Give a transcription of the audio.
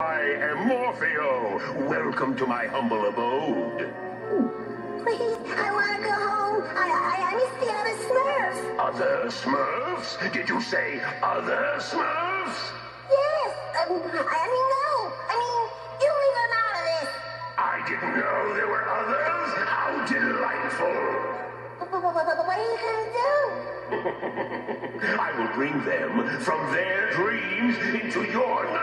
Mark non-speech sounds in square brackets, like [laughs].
I am Morpheo. Welcome to my humble abode. Please, I want to go home. I, I, I miss the other Smurfs. Other Smurfs? Did you say other Smurfs? Yes. Um, I mean, no. I mean, you leave them out of this. I didn't know there were others. How delightful. What, are you going to do? [laughs] I will bring them from their dreams into your.